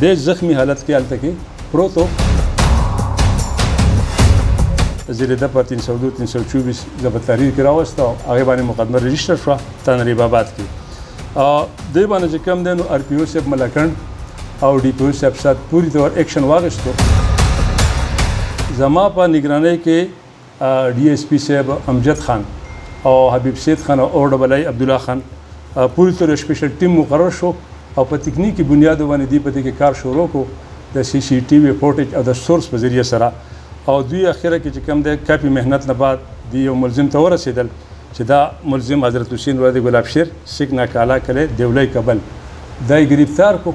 دی زخمی حالت کې هلته کې پروت و زیر د په 302 324 ضبط تحریر کې راوسته او هغه باندې مقدمه رجسټر شو تنریب آباد کې د باندې چې کم دینو ار پی او سیب ملکن او ډی پی او سیب سات پوری تور اکشن واغستو زما په نگرانۍ کې ډي ايس پي صاحب امجد خان او حبيب سيد خان او اور ډبل اي عبدالله خان پوری تر سپیشل ټیم مقرر شو او په تکنیکی بنیاد باندې دی په دې کې کار شروع کو د سی سی ټي وي فوټیج او د سورس په ذریعه سره او دوی اخره کې چې کوم د کافي مهنت نه بعد دی یو ملزم ته ورسېدل چې دا ملزم حضرت حسین ولد ګلاب شیر سیک ناکالا کلی دیولی کبل دای گرفتار کو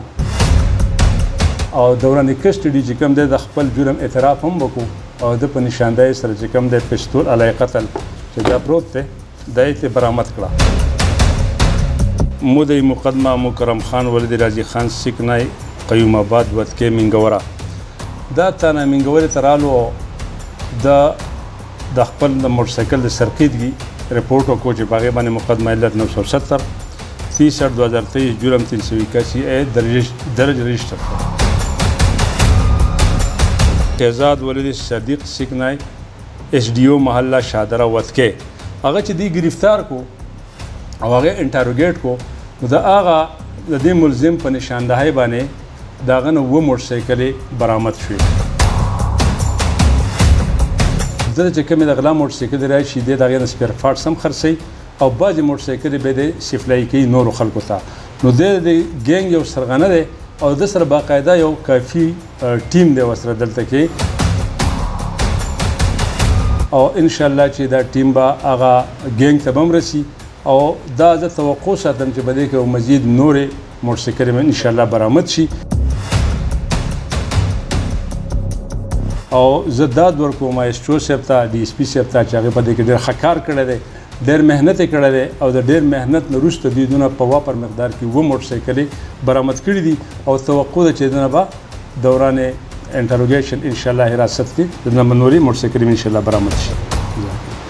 او دوران کسټډي چې کوم د خپل جرم اعتراف هم وکړو او د په نشاندهي سره چې کوم د پښتول علی قتل چې دا پروت دی دای ته برامت کړه مودی مقدمه مکرم خان ولد رازی خان سکنای قیوم آباد ودکې منګورا دا تانه منګورې ترالو د د خپل د موټرسایکل د سرقیت کی رپورټ وکړو چې باغې باندې مقدمه علت 970 30 2023 جرم 381 اے درج رجسٹر کړ شهزاد ولید صدیق سکنای اس ډی او محله شادره وتکه هغه چې دی گرفتار کو او هغه انټروګیټ کو نو د هغه د دې ملزم په نشاندهي باندې داغه نو و موټر سایکلې برآمد شوې زه چې کومه د غلا موټر سایکل راشي د دغه نه سپیر پارټ سم خرڅي او بعض موټر سایکل به د سپلای کوي نور خلکو ته نو د ګینګ یو سرغنه ده او د سره باقاعده یو کافي ټیم دی وسره دلته کې او ان شاء الله چې دا ټیم به هغه ګینګ ته بم رسی او دا زه توقع ساتم چې بده کې مزید نورې موټرسایکل ان شاء الله برآمد شي او زه دا ورکوم ایسټرو صاحب ته ډي اس پي صاحب ته چې هغه په دې کې ډېر ښه کار کړی دی ډېر محنت یې کړی دی او د ډېر محنت نه وروسته دوی دونه په وپر مقدار کې اووه موټرسایکلې برآمد کړي دي او توقع ده چې دنه به دوران انټروګیشن انشاءالله حراست کې دنه به نورې موټرسایکلې انشاءالله برآمد شي.